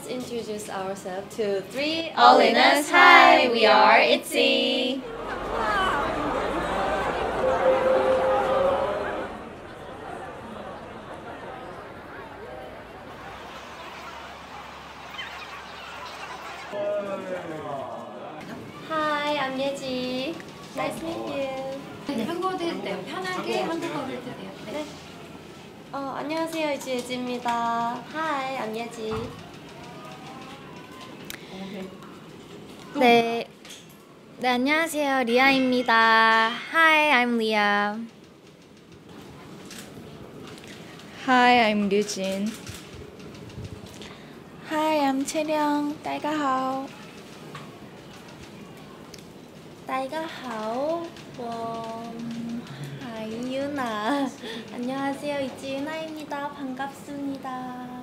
let's introduce ourselves to three All in us, hi, we are ITZY. Hi, I'm Yeji. Nice to meet you. 네, 한국어도 해도 돼요. 편하게 한국어로 해도 돼요. 네. 어, 안녕하세요. 이지 예지입니다. Hi, I'm 예지. 네. 네, 안녕하세요. 리아입니다. Hi, I'm Leah. Hi, I'm 류진. Hi, I'm 채령. 大家好.大家好. 워 하이유나. 안녕하세요. 이지유나입니다. 반갑습니다.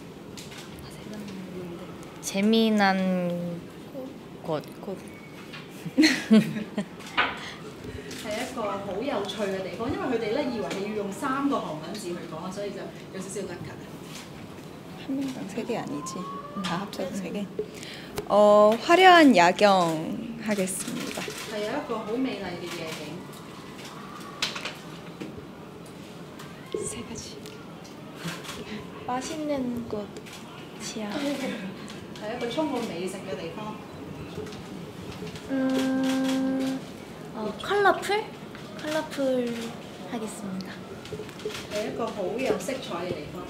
재미난 곳. 곳. 係一個好有趣嘅地方，因為佢哋咧以為係要用三個韓文字去講啊，所以就有少少甩咳啊。 한 명당 세 개 아니지? 다 합쳐서 세 개. 어, 화려한 야경 하겠습니다. 係有一個好美麗嘅夜景， 세 가지. 맛있는 곳이야. 係一個充滿美食嘅地方。 음, 어, 컬러풀? 컬러풀 하겠습니다. 係一個好有色彩嘅地方。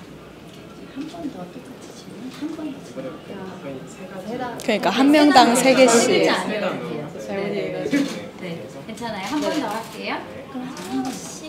그러니까 한 명당 세 개씩. 네. 괜찮아요. 한 번 더 할게요. 그럼 하나씩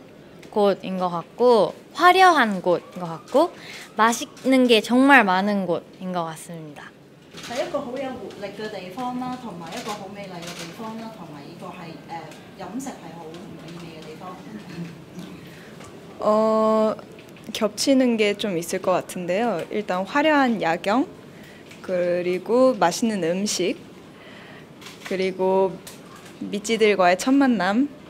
곳인 것 같고, 화려한 곳인 것 같고, 맛있는 게 정말 많은 곳인 것 같습니다. 係一個好有活力嘅地方啦，同埋一個好美麗嘅地方啦，同埋呢個係誒、飲食係好美味嘅地方。 어, 겹치는 게 좀 있을 것 같은데요. 일단 화려한 야경, 그리고 맛있는 음식, 그리고 미찌들과의 첫 만남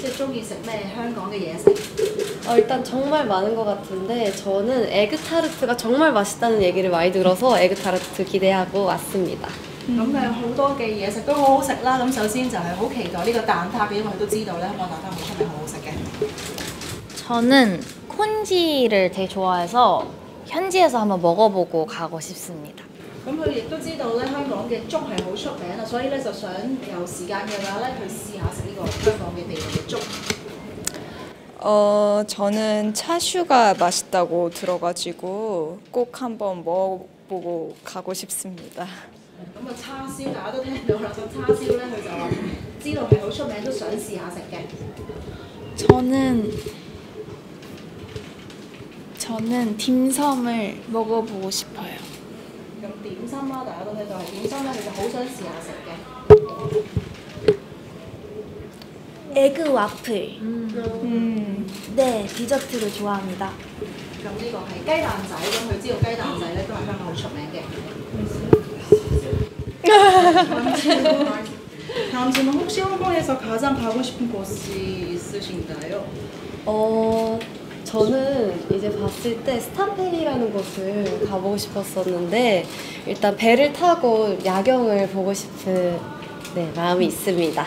即係中意食咩香港嘅嘢食？ 어, 일단 정말 많은 것 같은데 저는 에그타르트가 정말 맛있다는 얘기를 많이 들어서 에그타르트 기대하고 왔습니다. 咁佢有好多嘅嘢食都好好食啦。咁首先就係好期待呢個蛋撻嘅，因為都知道咧香港蛋撻好出名，好好食嘅。 저는 콘지를 되게 좋아해서 현지에서 한번 먹어보고 가고 싶습니다. 咁佢亦都知道咧香港嘅粥係好出名啊，所以咧就想有時間嘅話咧去試下食呢個香港嘅地道嘅粥。 어, 저는 차슈가 맛있다고 들어가지고 꼭 한번 먹어보고 가고 싶습니다. 咁啊叉燒大家都聽到啦，咁叉燒咧佢就話知道係好出名，都想試下食嘅。 저는 저는 딤섬을 먹어보고 싶어요. 咁點心啦，大家都聽到係點心咧，佢就好想試下食嘅。 에그 와플. 음, 네, 디저트를 좋아합니다. 咁呢個係雞蛋仔，咁佢知道雞蛋仔咧都係香港好出名嘅。 다음 질문 혹시 홍콩에서 가장 가고 싶은 곳이 있으신가요? 어, 저는 이제 봤을 때 스타페리라는 곳을 가보고 싶었었는데 일단 배를 타고 야경을 보고 싶은 네, 마음이 있습니다.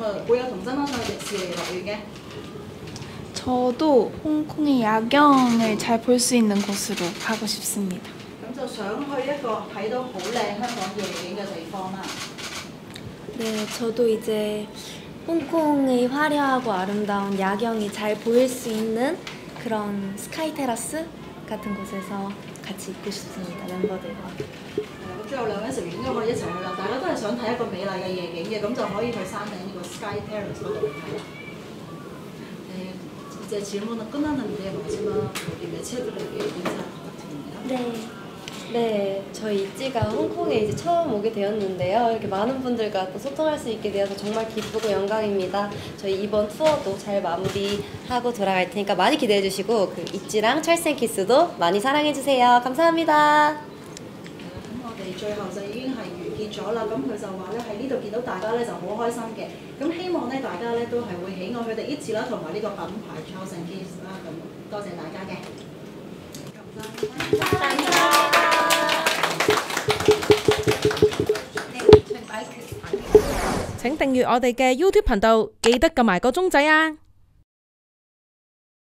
한번 고려 경쟁하셔야 저도 홍콩의 야경을 잘 볼 수 있는 곳으로 가고 싶습니다. 네, 저도 이제 홍콩의 화려하고 아름다운 야경이 잘 보일 수 있는 그런 스카이 테라스 같은 곳에서 같이 있고 싶습니다, 멤버들과. 係啦咁最後兩位成員應該可以一齊去啦，大家都係想睇一個美麗嘅夜景嘅，咁就可以去山頂呢個 Sky Terrace 嗰度睇啦。네, 이제 질문은 끝났는데 마지막 우리 매체들에게 인사 부탁드립니다. 네. 네, 저희 있지가 홍콩에 이제 처음 오게 되었는데요. 이렇게 많은 분들과 또 소통할 수 있게 되어서 정말 기쁘고 영광입니다. 저희 이번 투어도 잘 마무리하고 돌아갈 테니까 많이 기대해 주시고 그 있지랑 찰생 키스도 많이 사랑해 주세요. 감사합니다. 最後就已經係完結咗啦。咁佢就話咧喺呢度見到大家咧就好開心嘅。咁希望咧大家咧都係會喜愛佢哋 Itzy 啦，同埋呢個品牌 Charles and Keith 啦。咁多謝大家嘅。感謝。請訂閱我哋嘅 YouTube 頻道，記得撳埋個鐘仔啊！